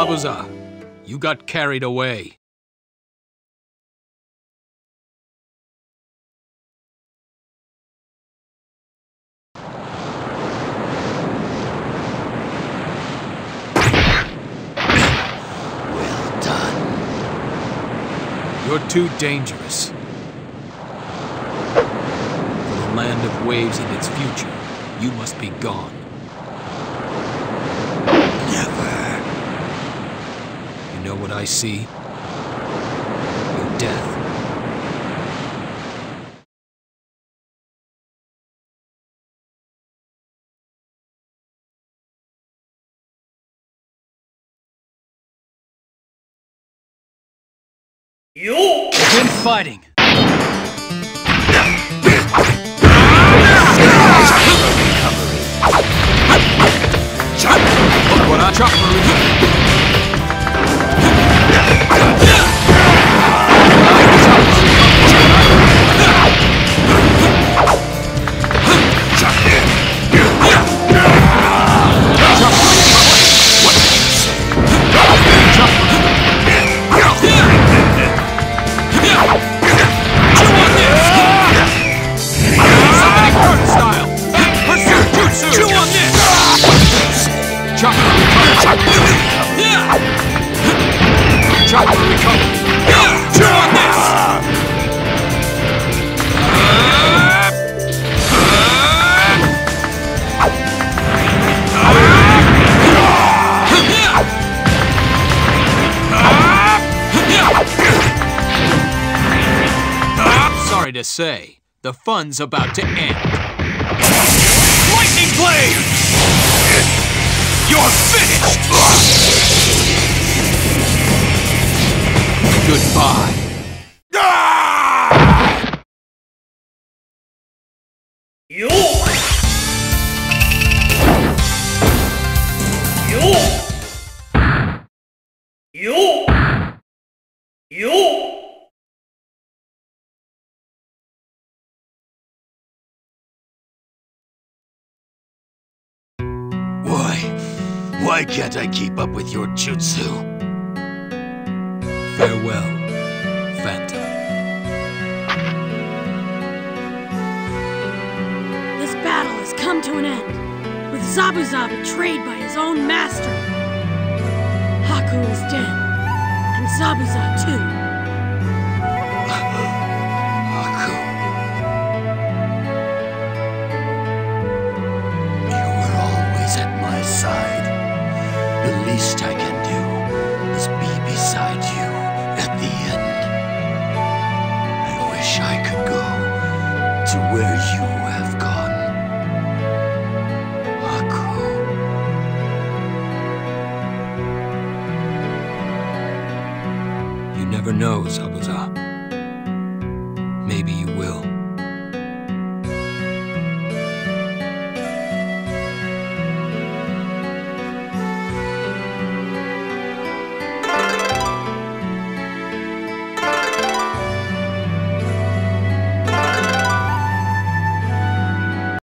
Zabuza, you got carried away. Well done. You're too dangerous. For the land of waves and its future, you must be gone. Never. You know what I see? Your death. Begin fighting! Look what I chop to say, the fun's about to end. Lightning Blade! You're finished! Goodbye. Ah! Why? Why can't I keep up with your jutsu? Farewell, Phantom. This battle has come to an end, with Zabuza betrayed by his own master. Haku is dead, and Zabuza too. least I can do is be beside you at the end. I wish I could go to where you have gone. Haku. You never know, Zabuza. Maybe you will.